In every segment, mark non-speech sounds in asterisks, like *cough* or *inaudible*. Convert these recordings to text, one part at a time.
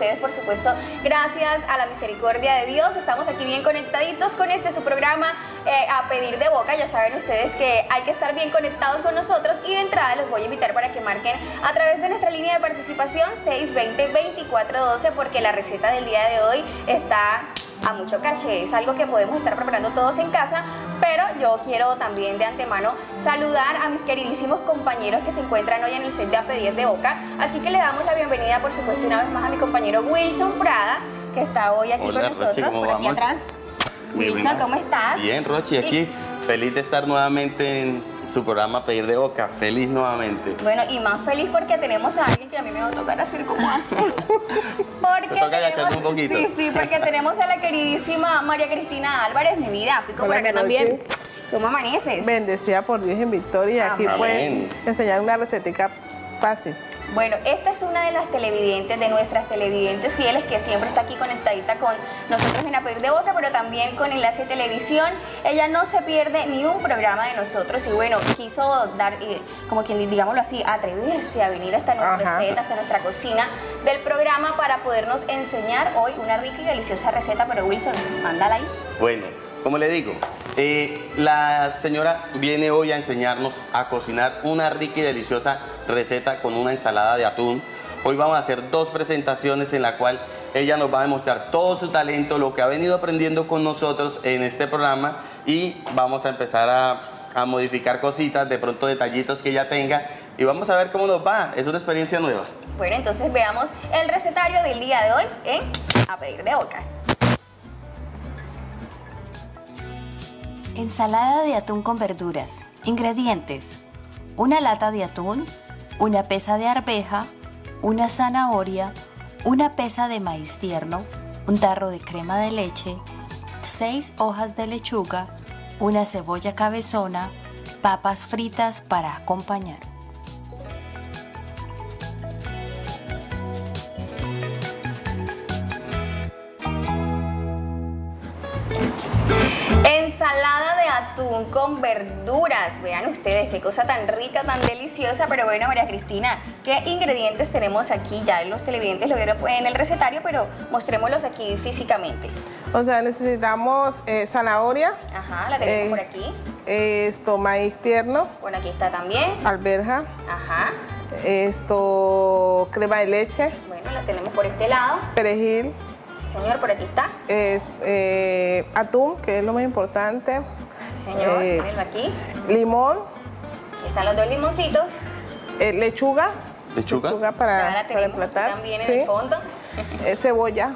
ustedes, por supuesto, gracias a la misericordia de Dios. Estamos aquí bien conectaditos con este su programa eh, a pedir de boca. Ya saben ustedes que hay que estar bien conectados con nosotros y de entrada les voy a invitar para que marquen a través de nuestra línea de participación 620-2412 porque la receta del día de hoy está a mucho caché. Es algo que podemos estar preparando todos en casa, pero yo quiero también de antemano saludar a mis queridísimos compañeros que se encuentran hoy en el set de A Pedir de Boca. Así que le damos la bienvenida, por supuesto, una vez más a mi compañero Wilson Prada, que está hoy aquí con nosotros, por aquí atrás. Wilson, ¿cómo estás? Bien, Rochi, aquí feliz de estar nuevamente en su programa Pedir de Boca. Feliz nuevamente. Bueno, y más feliz porque tenemos a alguien que a mí me va a tocar hacer como así. *laughs* Porque toca agacharte un poquito. Sí, sí, porque tenemos a la queridísima María Cristina Álvarez, mi vida. Pico por acá también. ¿Cómo amaneces? Bendecida por Dios en victoria. Y aquí Amén. puedes enseñar una recetica fácil. Bueno, esta es una de las televidentes, de nuestras televidentes fieles, que siempre está aquí conectadita con nosotros en A Pedir de Boca, pero también con Enlace Televisión. Ella no se pierde ni un programa de nosotros y bueno, quiso dar, eh, como quien digámoslo así, atreverse a venir hasta nuestras Ajá. recetas, hasta nuestra cocina del programa para podernos enseñar hoy una rica y deliciosa receta. Pero Wilson, mándala ahí. Bueno, como le digo, eh, la señora viene hoy a enseñarnos a cocinar una rica y deliciosa receta con una ensalada de atún. Hoy vamos a hacer dos presentaciones en la cual ella nos va a demostrar todo su talento, lo que ha venido aprendiendo con nosotros en este programa y vamos a empezar a, a modificar cositas, de pronto detallitos que ella tenga y vamos a ver cómo nos va. Es una experiencia nueva. Bueno, entonces veamos el recetario del día de hoy en A Pedir de Boca. Ensalada de atún con verduras. Ingredientes. Una lata de atún, una pesa de arveja, una zanahoria, una pesa de maíz tierno, un tarro de crema de leche, seis hojas de lechuga, una cebolla cabezona, papas fritas para acompañar. Atún con verduras. Vean ustedes qué cosa tan rica, tan deliciosa. Pero bueno, María Cristina, ¿qué ingredientes tenemos aquí? Ya los televidentes lo vieron en el recetario, pero mostrémoslos aquí físicamente. O sea, necesitamos eh, zanahoria, Ajá, la tenemos Eh. por aquí. esto, maíz tierno, Bueno, aquí está también. alberja, Ajá. esto, crema de leche, Bueno, la tenemos por este lado. perejil, señor, por aquí está. es, eh, atún, que es lo más importante, señor, Eh. aquí. limón, Aquí están los dos limoncitos. eh, lechuga, ¿Lechuga? Ya para, para emplatar, también en sí, el fondo. *laughs* eh, cebolla.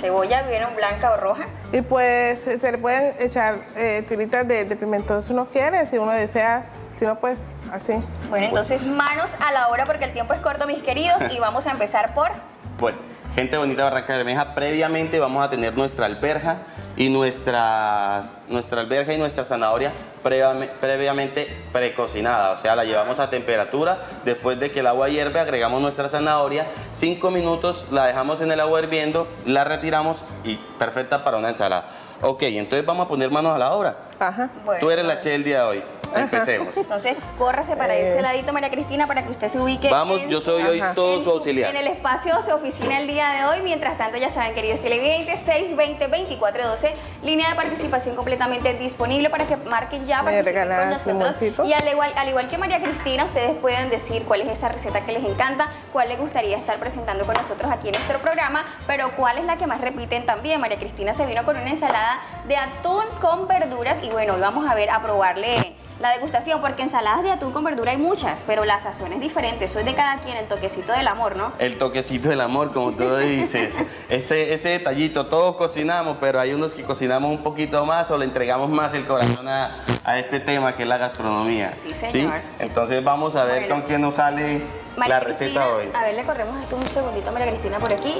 Cebolla, vieron blanca o roja. Y pues se se le pueden echar eh, tiritas de, de pimentón si uno quiere, si uno desea, si no, pues así. Bueno, entonces manos a la obra porque el tiempo es corto, mis queridos, y vamos a empezar por Bueno, gente bonita de Barranca Bermeja, previamente vamos a tener nuestra alberja y nuestras, nuestra alberja y nuestra zanahoria previame- previamente precocinada, o sea, la llevamos a temperatura, después de que el agua hierve agregamos nuestra zanahoria, cinco minutos la dejamos en el agua hirviendo, la retiramos y perfecta para una ensalada. Ok, entonces vamos a poner manos a la obra. Ajá. Bueno, Tú eres la che del día de hoy, *laughs* empecemos. Entonces, córrase para Eh. ese ladito, María Cristina, para que usted se ubique. Vamos, en yo soy hoy todo su auxiliar. En el espacio su oficina el día de hoy. Mientras tanto, ya saben, queridos televidentes, 620-2412, línea de participación completamente disponible para que marquen ya, participen con nosotros. Y al igual, al igual que María Cristina, ustedes pueden decir cuál es esa receta que les encanta, cuál les gustaría estar presentando con nosotros aquí en nuestro programa, pero cuál es la que más repiten también. María Cristina se vino con una ensalada de atún con verduras y bueno, hoy vamos a ver, a probarle la degustación, porque ensaladas de atún con verdura hay muchas, pero la sazón es diferente, eso es de cada quien, el toquecito del amor, ¿no? El toquecito del amor, como tú lo dices. *laughs* ese, ese detallito, todos cocinamos, pero hay unos que cocinamos un poquito más o le entregamos más el corazón a, a este tema que es la gastronomía. Sí, señor. Entonces vamos a ver Bueno. con qué nos sale María la receta Cristina, hoy. A ver, le corremos esto un segundito a María Cristina por aquí.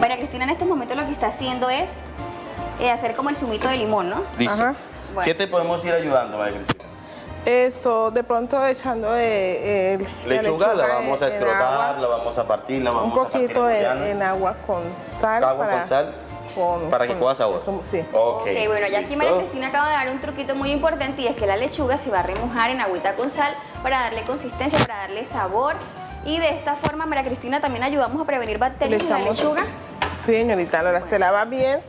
María Cristina en estos momentos lo que está haciendo es eh, hacer como el zumito de limón, ¿no? Listo. Ajá. Bueno. ¿Qué te podemos ir ayudando, María Cristina? Esto, de pronto echando eh, el- la Lechuga, la vamos a escrotar, la vamos a partir, la un vamos a partir poquito en, agua con sal. Agua con sal, con- para que coja sabor. Sí. Ok, Ok, bueno, ya aquí. María Cristina acaba de dar un truquito muy importante y es que la lechuga se va a remojar en agüita con sal para darle consistencia, para darle sabor y de esta forma, María Cristina, también ayudamos a prevenir bacterias en la echamos- lechuga. Sí, señorita Lola, se lava bien.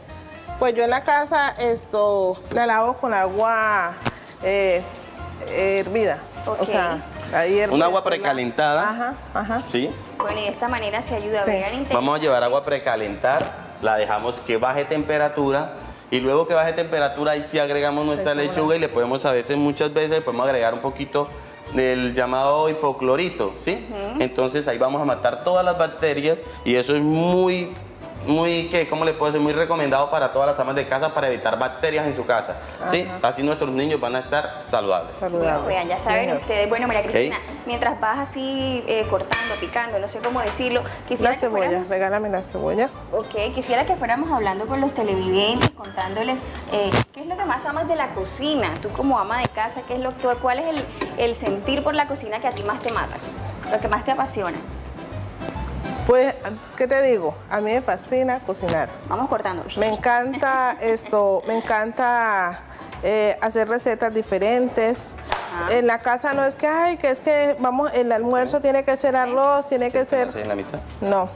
Pues yo en la casa esto la lavo con agua eh, hervida. O sea, ahí hervida. Un agua precalentada. Ajá, ajá. ¿Sí? Bueno, y de esta manera se ayuda Sí. a Vamos a llevar agua a precalentar, la dejamos que baje temperatura y luego que baje temperatura ahí sí agregamos nuestra Lechuga. lechuga y le podemos a veces, muchas veces, le podemos agregar un poquito del llamado hipoclorito, ¿sí? Entonces ahí vamos a matar todas las bacterias y eso es muy, muy, ¿qué? ¿Cómo le puedo decir? Muy recomendado para todas las amas de casa para evitar bacterias en su casa, ¿sí? Así nuestros niños van a estar saludables. Saludables. Vean, ya Sí, saben ustedes, bueno, María Cristina, mientras vas así eh, cortando, picando, no sé cómo decirlo, quisiera La que cebolla, fuéramos- regálame la cebolla. Ok, quisiera que fuéramos hablando con los televidentes, contándoles eh, qué es lo que más amas de la cocina. Tú como ama de casa, ¿qué es lo que, ¿cuál es el, el sentir por la cocina que a ti más te mata? Lo que más te apasiona. Pues, ¿qué te digo? A mí me fascina cocinar. Vamos cortando. Me encanta esto, me encanta eh, hacer recetas diferentes. En la casa no es que, ay, que es que vamos, el almuerzo tiene que ser arroz, tiene que ser... ¿Sí, en la mitad? No.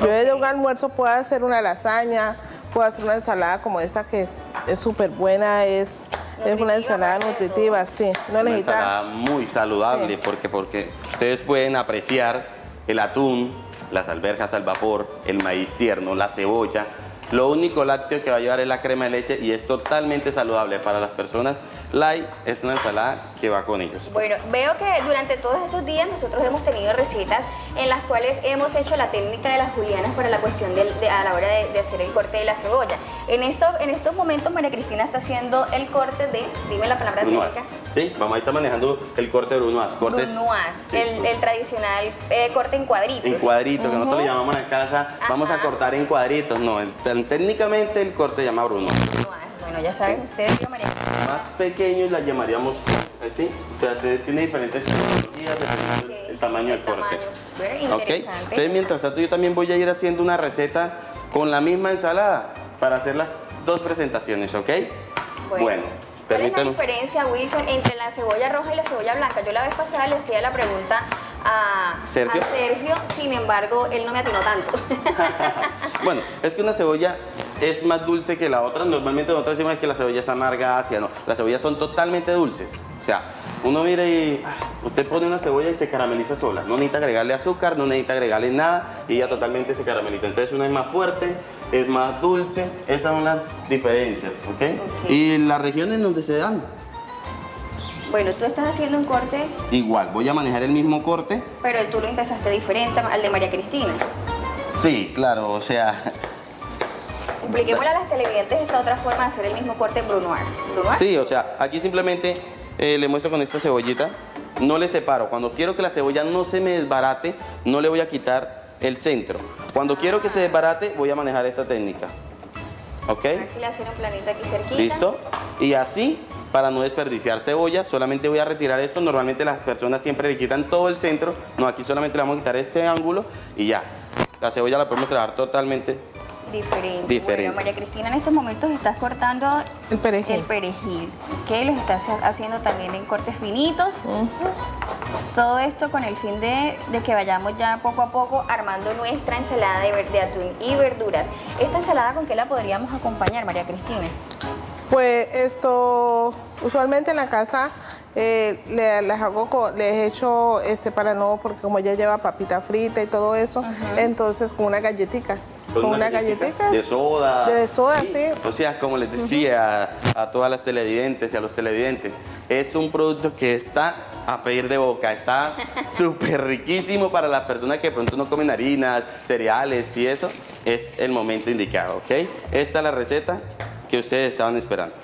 Yo de un almuerzo puedo hacer una lasaña, puedo hacer una ensalada como esta que es súper buena, es, es una ensalada nutritiva, sí. No Una necesita... ensalada muy saludable Sí. porque, porque ustedes pueden apreciar el atún, las alberjas al vapor, el maíz tierno, la cebolla. Lo único lácteo que va a llevar es la crema de leche y es totalmente saludable para las personas. Light es una ensalada que va con ellos. Bueno, veo que durante todos estos días nosotros hemos tenido recetas en las cuales hemos hecho la técnica de las julianas para la cuestión del- de, a la hora de, de hacer el corte de la cebolla. En, esto, en estos momentos María Cristina está haciendo el corte de, dime la palabra Brunoise. técnica. Sí, a estar manejando el corte de brunoise. Cortes Brunoise, Sí. el, el tradicional eh, corte en cuadritos. en cuadritos, que nosotros le llamamos en casa, vamos a Ajá. cortar en cuadritos. No, el- técnicamente el corte llama. Brunoise. Bueno, ya saben ustedes, digo, María Cristina. más pequeños las llamaríamos corte, ¿sí? O sea, tiene diferentes tecnologías dependiendo el tamaño del El corte. tamaño. Very ¿Ok? interesante. Entonces, mientras tanto, yo también voy a ir haciendo una receta con la misma ensalada para hacer las dos presentaciones, ¿ok? Bueno, ¿Cuál es la diferencia, Wilson, entre la cebolla roja y la cebolla blanca? Yo la vez pasada le hacía la pregunta a Sergio. a Sergio, sin embargo, él no me atinó tanto. *laughs* Bueno, es que una cebolla es más dulce que la otra. Normalmente nosotros decimos que la cebolla es amarga, ácida. No, las cebollas son totalmente dulces. O sea, uno mira y ah, usted pone una cebolla y se carameliza sola. No necesita agregarle azúcar, no necesita agregarle nada y ella totalmente se carameliza. Entonces una es más fuerte, es más dulce. Esas son las diferencias, ¿ok? Ok. Y las regiones donde se dan. Bueno, tú estás haciendo un corte, Igual, voy a manejar el mismo corte. pero tú lo empezaste diferente al de María Cristina. Sí, claro, o sea, Expliquémosle a las televidentes esta otra forma de hacer el mismo corte en brunoise. ¿Brunoise? Sí, o sea, aquí simplemente eh, le muestro con esta cebollita, no le separo. Cuando quiero que la cebolla no se me desbarate, no le voy a quitar el centro. Cuando quiero que se desbarate, voy a manejar esta técnica. ¿Ok? A ver si le hacen un planito aquí cerquita. ¿Listo? Y así, para no desperdiciar cebolla, solamente voy a retirar esto. Normalmente las personas siempre le quitan todo el centro. No, aquí solamente le vamos a quitar este ángulo y ya. La cebolla la podemos trabajar totalmente Diferente. Diferente. Bueno, María Cristina, en estos momentos estás cortando El perejil. el perejil. ¿ok? Los estás haciendo también en cortes finitos. Todo esto con el fin de, de que vayamos ya poco a poco armando nuestra ensalada de, de atún y verduras. ¿Esta ensalada con qué la podríamos acompañar, María Cristina? Pues esto, usualmente en la casa eh, le, les hago, co- les he hecho este para no, porque como ella lleva papita frita y todo eso, entonces con unas galletitas. Con, unas galletitas. de soda. De soda, sí. O sea, como les decía a, a todas las televidentes y a los televidentes, es un producto que está a pedir de boca, está *laughs* súper riquísimo para las personas que de pronto no comen harinas, cereales y eso, es el momento indicado, ¿ok? Esta es la receta que ustedes estaban esperando.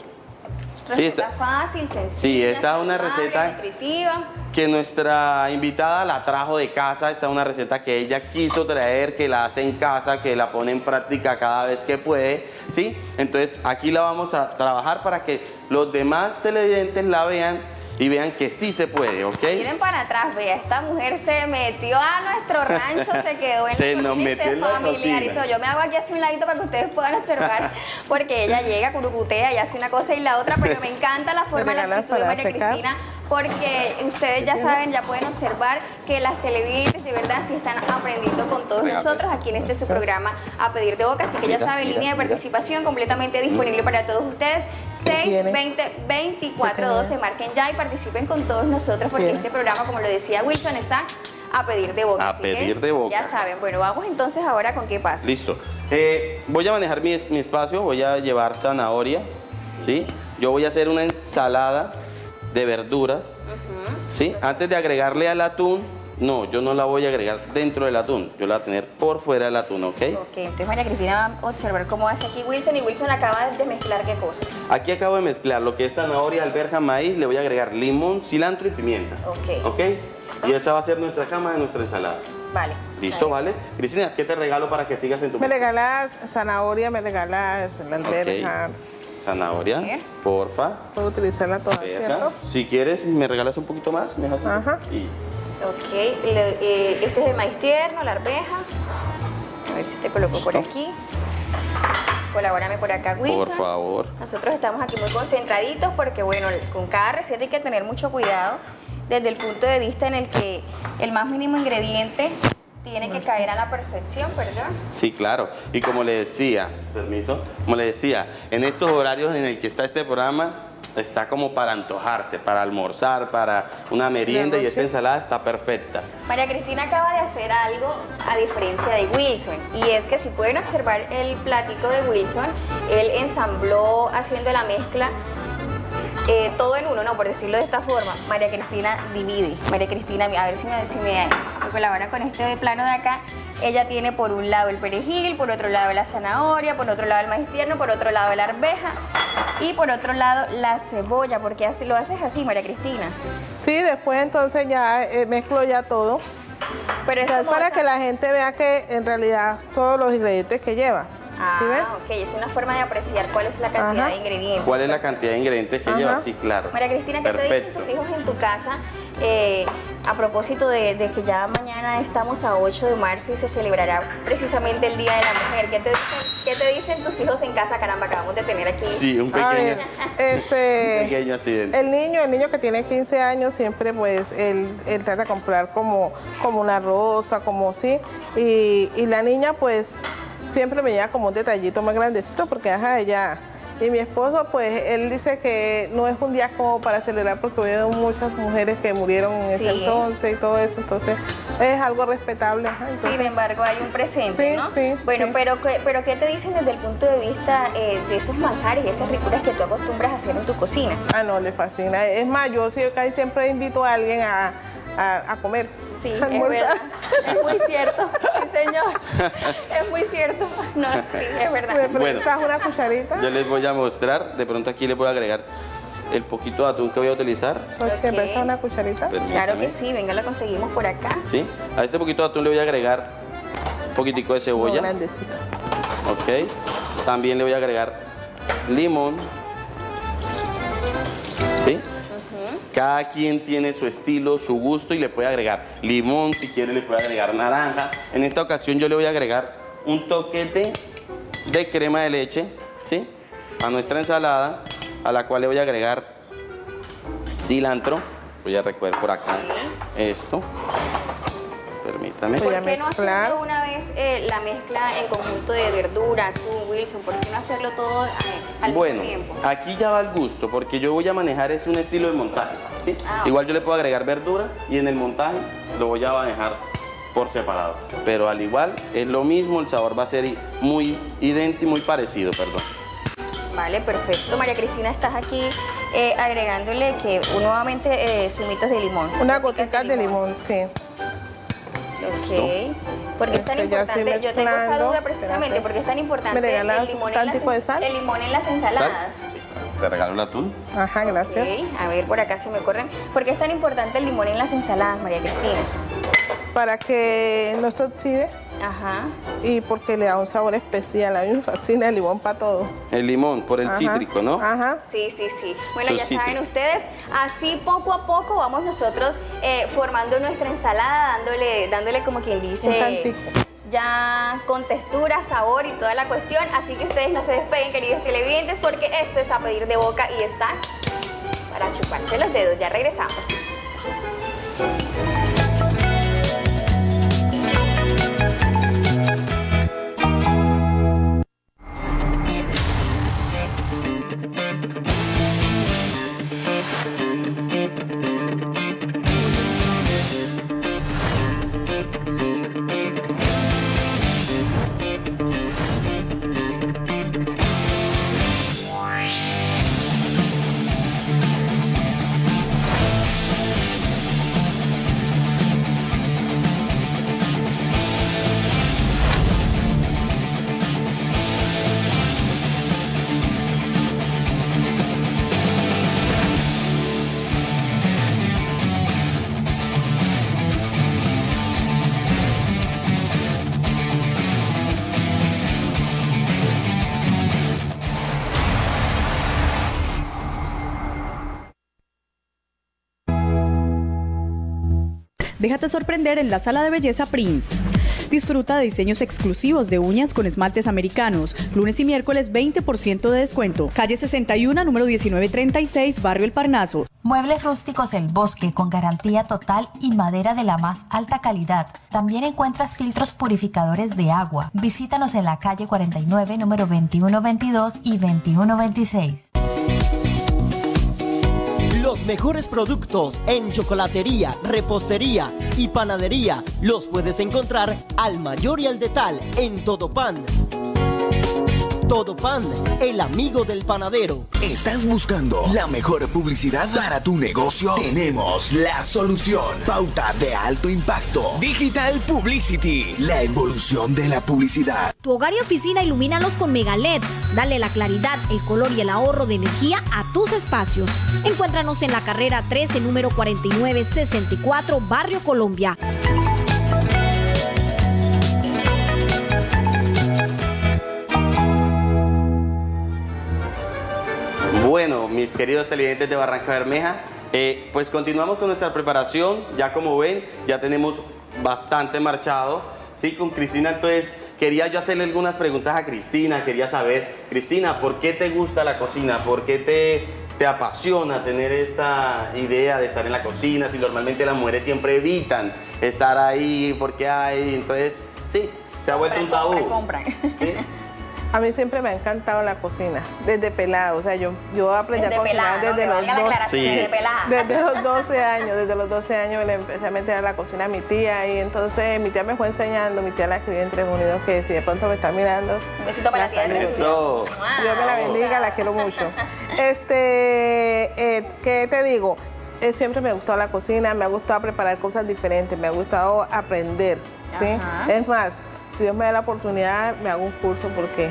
Sí, Receta está- fácil, sencilla. Sí, esta es una receta- nutritiva. que nuestra invitada la trajo de casa. Esta es una receta que ella quiso traer, que la hace en casa, que la pone en práctica cada vez que puede, ¿sí? Entonces aquí la vamos a trabajar para que los demás televidentes la vean y vean que sí se puede, ¿ok? Miren para atrás, vea, esta mujer se metió a nuestro rancho, se quedó en *laughs* Se la nos y se en la familiarizó. cocina. Yo me hago aquí así un ladito para que ustedes puedan observar, porque ella llega, curucutea y hace una cosa y la otra, pero me encanta la *laughs* forma, la regalas actitud de María secar? Cristina porque ustedes ya saben, ya pueden observar que las televidentes de verdad sí están aprendiendo con todos nosotros aquí en este su programa A Pedir de Boca, así que ya Mira, saben, mira, línea de mira. participación completamente disponible para todos ustedes. 6, tiene? 20, 24, 12, marquen ya y participen con todos nosotros porque este programa, como lo decía Wilson, está a pedir de boca. A pedir de boca. Ya saben, bueno, vamos entonces ahora con qué pasa. Listo. Eh, voy a manejar mi, mi espacio, voy a llevar zanahoria, ¿sí? Yo voy a hacer una ensalada de verduras, ¿sí? Antes de agregarle al atún, no, yo no la voy a agregar dentro del atún, yo la voy a tener por fuera del atún, ¿ok? Ok, entonces María Cristina va a observar cómo hace aquí Wilson y Wilson acaba de mezclar qué cosas. Aquí acabo de mezclar lo que es zanahoria, alberja, maíz, le voy a agregar limón, cilantro y pimienta. Ok. ¿Ok? Y esa va a ser nuestra cama de nuestra ensalada. Vale. ¿Listo, vale? Cristina, ¿qué te regalo para que sigas en tu Me regalas zanahoria, me regalas la alberja. Zanahoria, Bien. porfa. Puedo utilizarla toda. ¿cierto? Si quieres, me regalas un poquito más, me dejas un Ajá. poquito? Y Ok, le- eh, este es el maíz tierno, la arveja. A ver si te coloco por aquí. Colabórame por acá, Wilson. por favor. Nosotros estamos aquí muy concentraditos porque, bueno, con cada receta hay que tener mucho cuidado desde el punto de vista en el que el más mínimo ingrediente tiene que caer a la perfección, ¿verdad? Sí, claro. Y como le decía, permiso, como le decía, en estos horarios en el que está este programa, está como para antojarse, para almorzar, para una merienda y esta ensalada está perfecta. María Cristina acaba de hacer algo a diferencia de Wilson y es que si pueden observar el platico de Wilson, él ensambló haciendo la mezcla eh, todo en uno, no, por decirlo de esta forma. María Cristina divide. María Cristina, a ver si me, si me, me colabora con este plano de acá. Ella tiene por un lado el perejil, por otro lado la zanahoria, por otro lado el maíz tierno, por otro lado la arveja y por otro lado la cebolla, porque así, lo haces así, María Cristina. Sí, después entonces ya eh, mezclo ya todo. Pero O es sea, es para que la gente vea que en realidad todos los ingredientes que lleva. ¿Sí ves? Ah, ok, es una forma de apreciar cuál es la cantidad Ajá. de ingredientes. ¿Cuál es la cantidad de ingredientes que Ajá. lleva? Sí, claro. María Cristina, ¿qué te dicen tus hijos en tu casa eh, a propósito de, de que ya mañana estamos a 8 de marzo y se celebrará precisamente el Día de la Mujer? ¿Qué te dicen, qué te dicen tus hijos en casa? Caramba, acabamos de tener aquí. Sí, un pequeño, ver, este, *laughs* un pequeño accidente. el niño, el niño que tiene 15 años siempre pues él, él trata de comprar como, como una rosa, como sí, y, y la niña pues siempre me lleva como un detallito más grandecito porque ajá, ella... Y mi esposo, pues, él dice que no es un día como para celebrar porque hubieron muchas mujeres que murieron en ese entonces y todo eso, entonces es algo respetable. Sin embargo, hay un presente, Sí, ¿no? sí, bueno, sí. Pero, ¿qué- pero ¿qué te dicen desde el punto de vista eh, de esos manjares y esas ricuras que tú acostumbras a hacer en tu cocina? Ah, no, le fascina. Es más, yo casi siempre invito a alguien a, a- a comer. Sí, a *laughs* es verdad. Es muy *laughs* cierto, sí, señor. Es muy cierto. No, sí, es verdad. ¿Me Bueno. prestas una cucharita? Yo les voy a mostrar, de pronto aquí les voy a agregar el poquito de atún que voy a utilizar. Oye, ¿Me Ok. prestas una cucharita? Claro que sí, venga, lo conseguimos por acá. ¿Sí? A este poquito de atún le voy a agregar un poquitico de cebolla. grandecita. Ok. También le voy a agregar limón. ¿Sí? Cada quien tiene su estilo, su gusto y le puede agregar limón, si quiere le puede agregar naranja. En esta ocasión yo le voy a agregar un toquete de crema de leche, ¿sí? A nuestra ensalada, a la cual le voy a agregar cilantro. Voy a recoger por acá esto. Permítame. Voy ¿Por a mezclar. Eh, la mezcla en conjunto de verduras, tú, Wilson? ¿Por qué no hacerlo todo al Bueno, mismo tiempo? aquí ya va el gusto, porque yo voy a manejar es un estilo de montaje, ¿sí? Ah, Igual yo le puedo agregar verduras y en el montaje lo voy a manejar por separado. Pero al igual es lo mismo, el sabor va a ser muy idéntico, muy parecido, perdón. Vale, perfecto. María Cristina, estás aquí eh, agregándole que nuevamente eh, zumitos de limón. Una gotica de limón, sí. Ok. Porque es tan importante, yo tengo esa duda precisamente, Espérate. porque es tan importante ¿Me regalas el limón, un de sal? el limón en las ¿Sal? ensaladas. Sí. Te regalo el atún. Ajá, gracias. Ok, A ver, por acá se me corren. ¿Por qué es tan importante el limón en las ensaladas, María Cristina? Para que no se oxide Ajá. y porque le da un sabor especial. A mí me fascina el limón para todo. El limón por el Ajá, cítrico, ¿no? Ajá. Sí, sí, sí. Bueno, ya saben ustedes, así poco a poco vamos nosotros eh, formando nuestra ensalada, dándole, dándole como quien Un dice, tantico. ya con textura, sabor y toda la cuestión. Así que ustedes no se despeguen, queridos televidentes, porque esto es a pedir de boca y está para chuparse los dedos. Ya regresamos. En la sala de belleza Prince. Disfruta de diseños exclusivos de uñas con esmaltes americanos. Lunes y miércoles 20% de descuento. Calle 61, número 1936, Barrio El Parnaso. Muebles rústicos El Bosque con garantía total y madera de la más alta calidad. También encuentras filtros purificadores de agua. Visítanos en la calle 49, número 2122 y 2126. Los mejores productos en chocolatería, repostería y panadería los puedes encontrar al mayor y al detal en Todo Pan. Todo Pan, el amigo del panadero. ¿Estás buscando la mejor publicidad para tu negocio? Tenemos la solución. Pauta de alto impacto. Digital Publicity. La evolución de la publicidad. Tu hogar y oficina ilumínalos con Mega LED. Dale la claridad, el color y el ahorro de energía a tus espacios. Encuéntranos en la carrera 13, número 4964, Barrio Colombia. Bueno, mis queridos televidentes de Barranca Bermeja, eh, pues continuamos con nuestra preparación. Ya como ven, ya tenemos bastante marchado. Sí, con Cristina, entonces quería yo hacerle algunas preguntas a Cristina. Quería saber, Cristina, ¿por qué te gusta la cocina? ¿Por qué te, te apasiona tener esta idea de estar en la cocina? Si normalmente las mujeres siempre evitan estar ahí porque hay, entonces, sí, se ha vuelto un tabú. Compran, compran. ¿Sí? *laughs* A mí siempre me ha encantado la cocina, desde pelado. O sea, yo, yo aprendí Desde a cocinar desde los valga la 12 aclaración, Sí. desde *laughs* los 12 años, desde los 12 años le empecé a meter a la cocina a mi tía y entonces mi tía me fue enseñando, mi tía la escribí en Tres Unidos que si de pronto me está mirando. Un besito para la tía Tres suya. Eso. Dios me la bendiga, la quiero mucho. *laughs* Este, eh, ¿qué te digo? Eh, siempre me ha gustado la cocina, me ha gustado preparar cosas diferentes, me ha gustado aprender, ¿sí? Ajá. Es más, si Dios me da la oportunidad, me hago un curso porque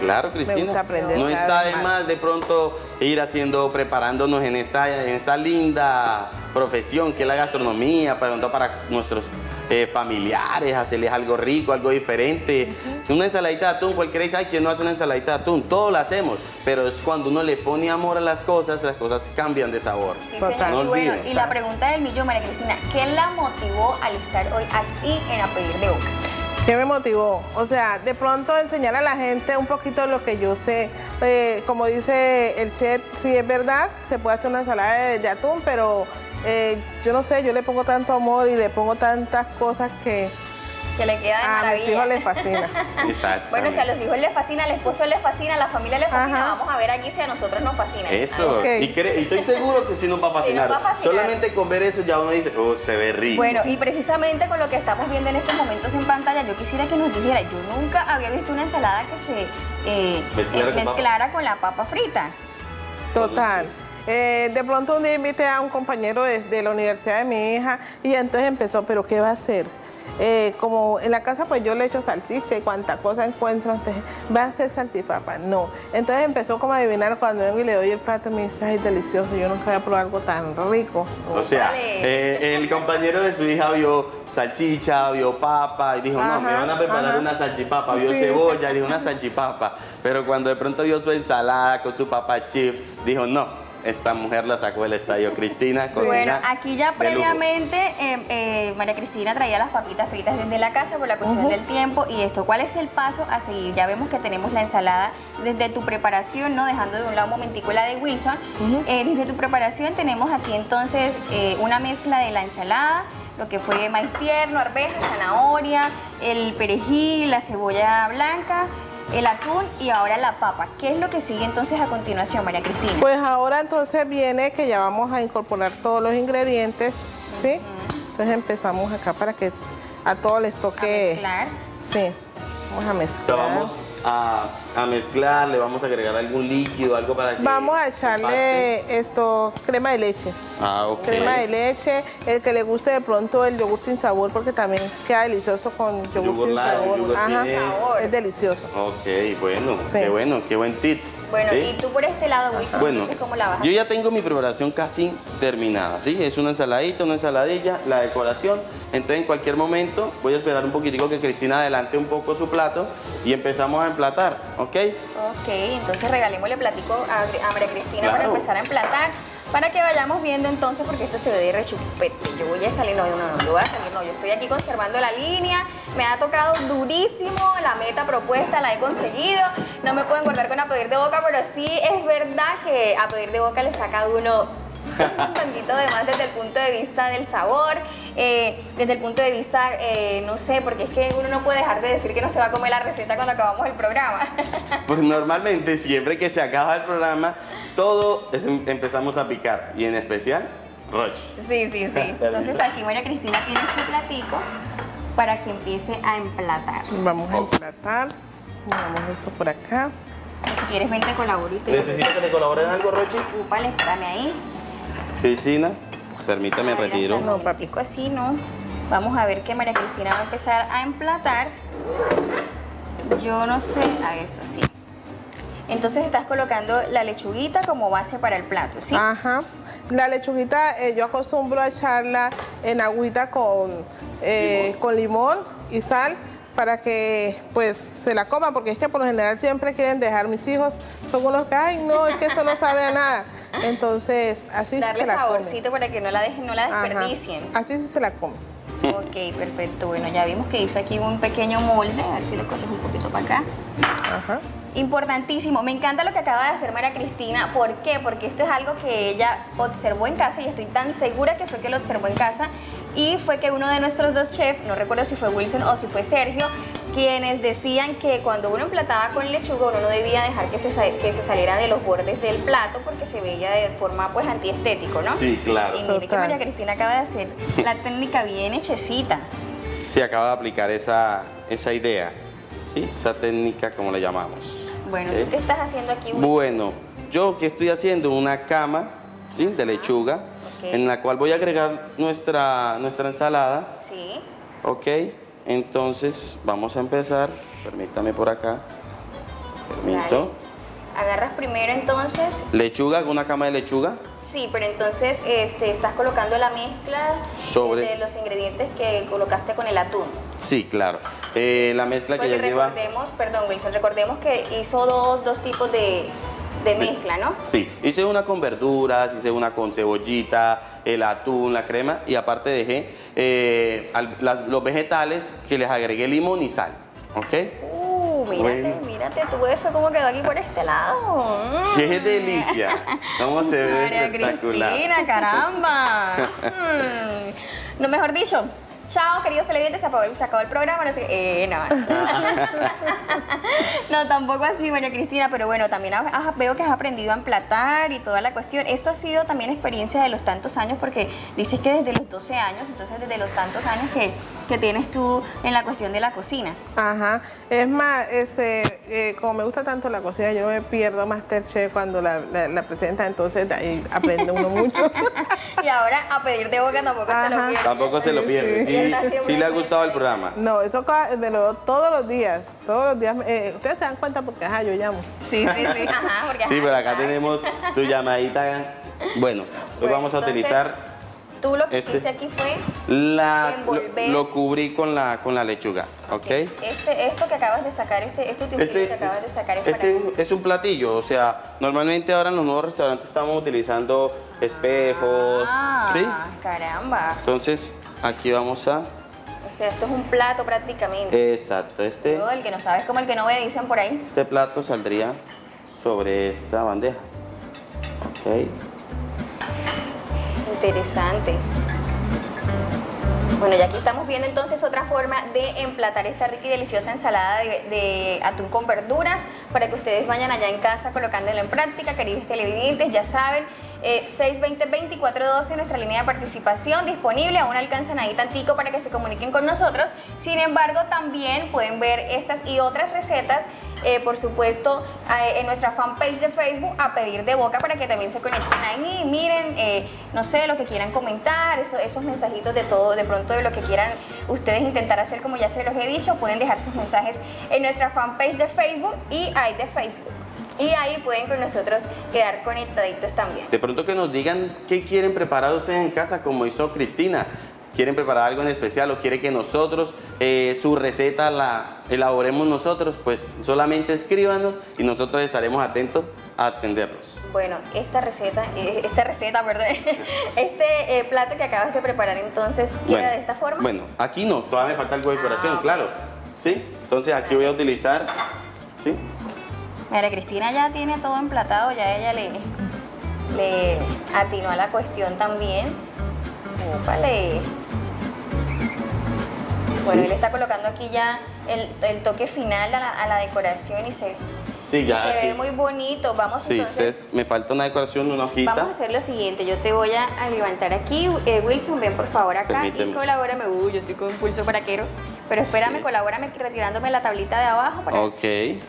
Claro, Cristina. gusta aprender no está de más. más de pronto ir haciendo, preparándonos en esta, en esta linda profesión que es la gastronomía, para, pronto para nuestros eh, familiares, hacerles algo rico, algo diferente. Una ensaladita de atún, cualquiera dice, ay, ¿quién no hace una ensaladita de atún? Todos la hacemos, pero es cuando uno le pone amor a las cosas, las cosas cambian de sabor. Sí, señor. No y bueno, olviden. y la pregunta del millón, María Cristina, ¿qué la motivó al estar hoy aquí en A Pedir de Boca? ¿Qué me motivó? O sea, de pronto enseñar a la gente un poquito de lo que yo sé. Eh, como dice el chef, sí es verdad, se puede hacer una ensalada de, de atún, pero eh, yo no sé, yo le pongo tanto amor y le pongo tantas cosas que Que le queda de a maravilla. mis hijos les *laughs* fascina. Exacto. Bueno, si a los hijos les fascina, al esposo les fascina, a la familia les fascina, Ajá. vamos a ver aquí si a nosotros nos fascina. Eso, Ok. y, estoy seguro que sí nos va a *laughs* Sí nos fascinar. va a fascinar. Solamente con ver eso ya uno dice, oh, se ve rico. Bueno, y precisamente con lo que estamos viendo en estos momentos en pantalla, yo quisiera que nos dijera, yo nunca había visto una ensalada que se eh, Mezclara eh, con papa. mezclara con la papa frita. Total. Eh, de pronto un día invité a un compañero de, de la universidad de mi hija y entonces empezó, pero ¿qué va a hacer? Eh, como en la casa pues yo le echo salchicha y cuánta cosa encuentro, entonces va a ser salchipapa, no. Entonces empezó como a adivinar cuando vengo y le doy el plato y me dice, ay, delicioso, yo nunca había probado algo tan rico. O sea, eh, el compañero de su hija vio salchicha, vio papa y dijo, no, me van a preparar ajá. una salchipapa, vio Sí. cebolla, dijo una salchipapa. Pero cuando de pronto vio su ensalada con su papa chips, dijo, no, esta mujer la sacó del estadio. Cristina, cocina Bueno, aquí ya previamente eh, eh, María Cristina traía las papitas fritas desde la casa por la cuestión del tiempo y esto. ¿Cuál es el paso a seguir? Ya vemos que tenemos la ensalada desde tu preparación, ¿no? Dejando de un lado un momentico la de Wilson. Eh, desde tu preparación tenemos aquí entonces eh, una mezcla de la ensalada, lo que fue maíz tierno, arveja, zanahoria, el perejil, la cebolla blanca, el atún y ahora la papa. ¿Qué es lo que sigue entonces a continuación, María Cristina? Pues ahora entonces viene que ya vamos a incorporar todos los ingredientes, ¿sí? Entonces empezamos acá para que a todos les A toque. mezclar. Sí, vamos a mezclar. vamos a, a mezclar, le vamos a agregar algún líquido, algo para que... Vamos a echarle esto, crema de leche. Ah, ok. Crema de leche, el que le guste de pronto el yogur sin sabor, porque también queda delicioso con yogur, Yogur sin sabor. yogur Ajá, es delicioso. Ok, bueno, Sí. qué bueno, qué buen tip. Bueno, ¿sí? y tú por este lado, Wilson, Bueno, entonces, ¿cómo la vas yo ya tengo mi preparación casi terminada, ¿sí? Es una ensaladita, una ensaladilla, la decoración. Entonces, en cualquier momento, voy a esperar un poquitico que Cristina adelante un poco su plato y empezamos a emplatar, ¿ok? Ok, entonces regalémosle platico a, a María Cristina para empezar a emplatar, para que vayamos viendo entonces, porque esto se ve de rechupete. Yo voy a salir, no, no, no, yo voy a salir, no, yo estoy aquí conservando la línea, me ha tocado durísimo, la meta propuesta la he conseguido, no me pueden guardar con a pedir de boca, pero sí es verdad que a pedir de boca le saca a uno un *laughs* tantito de más desde el punto de vista del sabor, eh, desde el punto de vista, eh, no sé, porque es que uno no puede dejar de decir que no se va a comer la receta cuando acabamos el programa. *laughs* Pues normalmente, siempre que se acaba el programa, todo es- empezamos a picar. Y en especial, Roche. Sí, sí, sí. *laughs* Entonces aquí María Cristina tiene su platico para que empiece a emplatar. Vamos a emplatar. Vamos esto por acá. Si quieres, vente colaboro y te ¿Necesito que te colabore en algo, Roche? Ocúpale, espérame ahí. Cristina, permítame, A ver, retiro. el momentico así, ¿no? Vamos a ver que María Cristina va a empezar a emplatar. Yo no sé, a eso así. Entonces estás colocando la lechuguita como base para el plato, ¿sí? Ajá. La lechuguita eh, yo acostumbro a echarla en agüita con, eh, con limón y sal para que pues se la coman, porque es que por lo general siempre quieren dejar mis hijos, son unos que, ay no, es que eso no sabe a nada. Entonces, así sí Darle se la comen. saborcito para que no la dejen, no la Ajá. desperdicien. Así sí se la comen. Ok, perfecto. Bueno, ya vimos que hizo aquí un pequeño molde. A ver si le corres un poquito para acá. Ajá. Importantísimo. Me encanta lo que acaba de hacer María Cristina. ¿Por qué? Porque esto es algo que ella observó en casa y estoy tan segura que fue que lo observó en casa. Y fue que uno de nuestros dos chefs, no recuerdo si fue Wilson o si fue Sergio, quienes decían que cuando uno emplataba con lechuga uno no debía dejar que se, que se saliera de los bordes del plato porque se veía de forma pues antiestético, ¿no? Sí, claro. Y mire que. María Cristina acaba de hacer la *laughs* técnica bien hechecita. Sí, acaba de aplicar esa, esa idea, ¿sí? Esa técnica, como le llamamos. Bueno. ¿tú qué estás haciendo aquí? Wilson? Bueno, yo que estoy haciendo una cama, ¿sí? De lechuga, en la cual voy a agregar nuestra, nuestra ensalada, Sí. ¿ok? Entonces, vamos a empezar. Permítame por acá. Permiso. Agarras primero entonces, Lechuga, una cama de lechuga. sí, pero entonces este, estás colocando la mezcla Sobre- de los ingredientes que colocaste con el atún. Sí, claro. Eh, la mezcla que Porque ya lleva... recordemos, perdón Wilson, recordemos que hizo dos, dos tipos de, de mezcla, ¿no? Sí, hice una con verduras, hice una con cebollita, el atún, la crema y aparte dejé eh, al- las- los vegetales que les agregué limón y sal. ¿Ok? Uh, mírate, Bueno. mírate tú eso cómo quedó aquí por este lado. Mm. ¡Qué delicia! ¿Cómo se ve María espectacular? Cristina, caramba. *laughs* Mm. No, mejor dicho, chao, queridos televidentes, se acabó, el- programa, no sé. Eh, no. *laughs* no, tampoco así, María Cristina, pero bueno, también has- veo que has aprendido a emplatar y toda la cuestión. Esto ha sido también experiencia de los tantos años, porque dices que desde los 12 años, entonces desde los tantos años que, que tienes tú en la cuestión de la cocina. Ajá. Es más, este, eh, como me gusta tanto la cocina, yo me pierdo Masterchef cuando la, la, la presenta, entonces de ahí aprende uno mucho. *laughs* y ahora a pedir de boca tampoco se lo pierde. Tampoco se lo pierde. Sí. Sí, sí le ha gustado el programa. No, eso me lo todos los días, todos los días. eh, ustedes se dan cuenta porque, ajá, yo llamo. Sí, sí, sí. Ajá, porque Sí, ajá, pero acá tenemos tu llamadita. Bueno, hoy Bueno, vamos a entonces- utilizar Tú lo que Este. hiciste aquí fue La, lo, Envolver. lo cubrí con la, con la lechuga, ¿ok? este, esto que acabas de sacar, este, este utensilio Este, que acabas de sacar es este para... es un platillo, o sea, normalmente ahora en los nuevos restaurantes estamos utilizando espejos, Ah, ¿sí? caramba. Entonces, aquí vamos a... O sea, esto es un plato prácticamente. Exacto, este, Todo el que no sabe es como el que no ve, dicen por ahí. este plato saldría sobre esta bandeja. Ok. Interesante. Bueno, y aquí estamos viendo entonces otra forma de emplatar esta rica y deliciosa ensalada de, atún con verduras para que ustedes vayan allá en casa colocándola en práctica, queridos televidentes, ya saben. Eh, 620-2412, nuestra línea de participación disponible, aún alcanzan ahí tantico para que se comuniquen con nosotros. Sin embargo, también pueden ver estas y otras recetas, eh, por supuesto, en nuestra fanpage de Facebook a pedir de boca para que también se conecten ahí. Miren, eh, no sé, lo que quieran comentar, eso- esos mensajitos de todo, de pronto de lo que quieran ustedes intentar hacer, como ya se los he dicho, pueden dejar sus mensajes en nuestra fanpage de Facebook y ahí de Facebook. Y ahí pueden con nosotros quedar conectaditos también. De pronto que nos digan qué quieren preparar ustedes en casa, como hizo Cristina. ¿Quieren preparar algo en especial o quiere que nosotros eh, su receta la elaboremos nosotros? Pues solamente escríbanos y nosotros estaremos atentos a atenderlos. Bueno, esta receta, eh, esta receta, perdón, *laughs* este eh, plato que acabas de preparar entonces queda de esta forma. Bueno, aquí no, todavía me falta algo de decoración, Ah, claro. ¿Sí? Entonces aquí voy a utilizar, ¿sí? Mira, Cristina ya tiene todo emplatado, ya ella le, le atinó a la cuestión también. Úpale. Bueno, Sí. él está colocando aquí ya el, el toque final a la, a la decoración y se, Sí, y ya. se ve muy bonito. Vamos Sí, entonces. usted- me falta una decoración, una hojita. Vamos a hacer lo siguiente, yo te voy a, levantar aquí, Eh, Wilson, ven por favor acá Permíteme. y colabórame, uy, yo estoy con pulso paraquero, pero espérame, Sí. colabórame retirándome la tablita de abajo para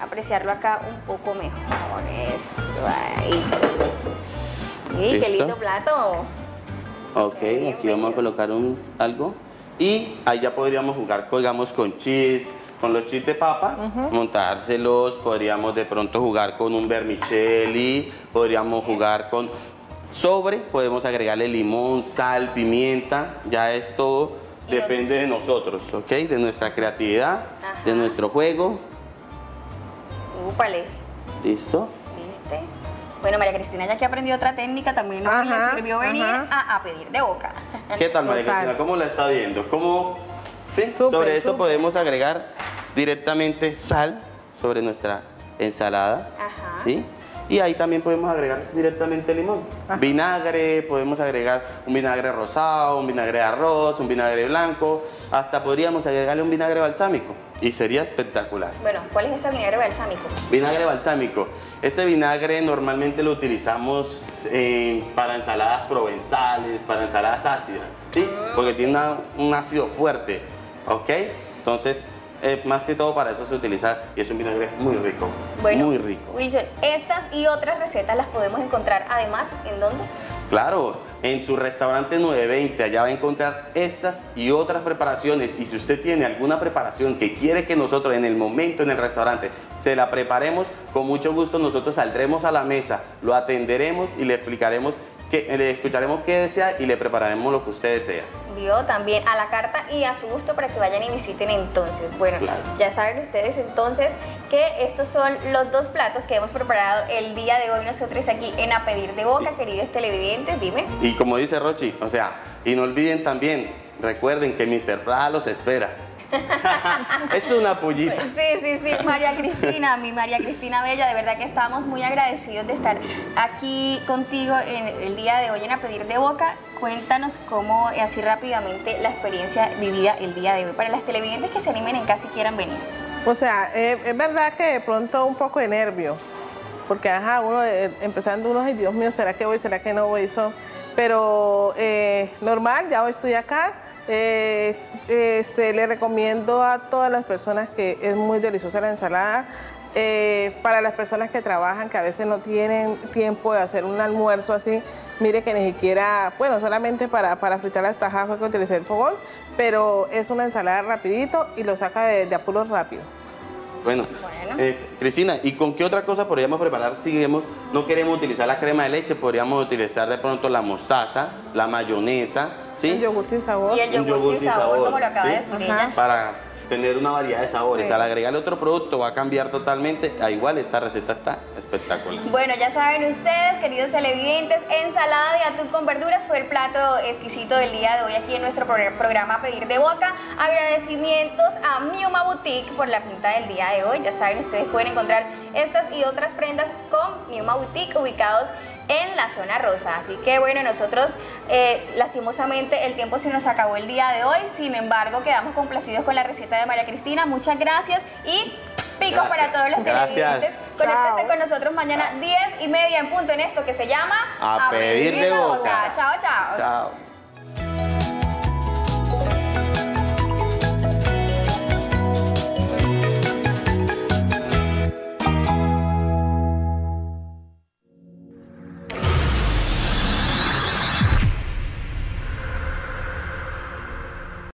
apreciarlo acá un poco mejor, eso ahí. Qué lindo plato. Ok, aquí vamos a colocar un, algo. Y ahí ya podríamos jugar, digamos, con cheese, con los cheese de papa, montárselos. Podríamos de pronto jugar con un vermicelli, podríamos jugar con sobre, podemos agregarle limón, sal, pimienta. Ya es todo, depende de nosotros, ¿ok? De nuestra creatividad, de nuestro juego. Úpale, ¿Listo? ¿viste? Bueno, María Cristina ya que aprendió otra técnica, también nos le Ajá, sirvió venir ajá. a, a pedir de boca. *laughs* ¿Qué tal, María Total. Cristina? ¿Cómo la está viendo? ¿Cómo? Sí, Súper, sobre esto súper. podemos agregar directamente sal sobre nuestra ensalada. Ajá. ¿Sí? Y ahí también podemos agregar directamente limón. Vinagre, podemos agregar un vinagre rosado, un vinagre de arroz, un vinagre blanco. Hasta podríamos agregarle un vinagre balsámico. Y sería espectacular. Bueno, ¿cuál es ese vinagre balsámico? Vinagre balsámico. Este vinagre normalmente lo utilizamos eh, para ensaladas provenzales, para ensaladas ácidas, ¿sí? Porque tiene una- un ácido fuerte, ¿ok? Entonces, eh, más que todo para eso se utiliza y es un vinagre muy rico, Bueno, muy rico. Wilson, estas y otras recetas las podemos encontrar además en dónde? Claro, en su restaurante 920 allá va a encontrar estas y otras preparaciones. Y si usted tiene alguna preparación que quiere que nosotros en el momento en el restaurante se la preparemos, con mucho gusto nosotros saldremos a la mesa, lo atenderemos y le explicaremos, que, le escucharemos qué desea y le prepararemos lo que usted desea. Vio también a la carta y a su gusto para que vayan y visiten entonces. Bueno, Claro. ya saben ustedes entonces que estos son los dos platos que hemos preparado el día de hoy nosotros aquí en A Pedir de Boca, queridos televidentes, dime. Y como dice Rochi, o sea, y no olviden también, recuerden que Mr. Prada los espera. *laughs* es una pullita. Sí, sí, sí, María Cristina, mi María Cristina Bella, de verdad que estamos muy agradecidos de estar aquí contigo en el día de hoy en A Pedir de Boca. Cuéntanos cómo, así rápidamente, la experiencia vivida el día de hoy para las televidentes que se animen en casa y quieran venir. O sea, eh, es verdad que de pronto un poco de nervio, porque ajá, uno eh, empezando uno, ay Dios mío, ¿será que voy? ¿Será que no voy? Eso, pero eh, normal, ya hoy estoy acá. Eh, este, le recomiendo a todas las personas que es muy deliciosa la ensalada. Eh, para las personas que trabajan, que a veces no tienen tiempo de hacer un almuerzo así, mire que ni siquiera, bueno, solamente para, para fritar las tajadas fue que utilicé el fogón, pero es una ensalada rapidito y lo saca de, de apuros rápido. Bueno, Bueno. eh, Cristina, ¿y con qué otra cosa podríamos preparar si digamos, no queremos utilizar la crema de leche? Podríamos utilizar de pronto la mostaza, la mayonesa, ¿sí? El yogur sin sabor. Y el Un yogur, sin sabor, como lo acaba ¿sí? de decir Ajá. ella. Para tener una variedad de sabores. Sí. Al agregarle otro producto va a cambiar totalmente. A igual esta receta está espectacular. Bueno, ya saben ustedes, queridos televidentes, ensalada de atún con verduras fue el plato exquisito del día de hoy aquí en nuestro progr- programa Pedir de Boca. Agradecimientos a Miuma Boutique por la pinta del día de hoy. Ya saben, ustedes pueden encontrar estas y otras prendas con Miuma Boutique ubicados en la zona rosa. Así que bueno, nosotros eh, lastimosamente el tiempo se nos acabó el día de hoy, sin embargo quedamos complacidos con la receta de María Cristina. Muchas gracias y pico Gracias. para todos los Gracias. televidentes. Conéctense con nosotros mañana 10 y media en punto en esto que se llama A pedir de boca. Chao, chao. Chao.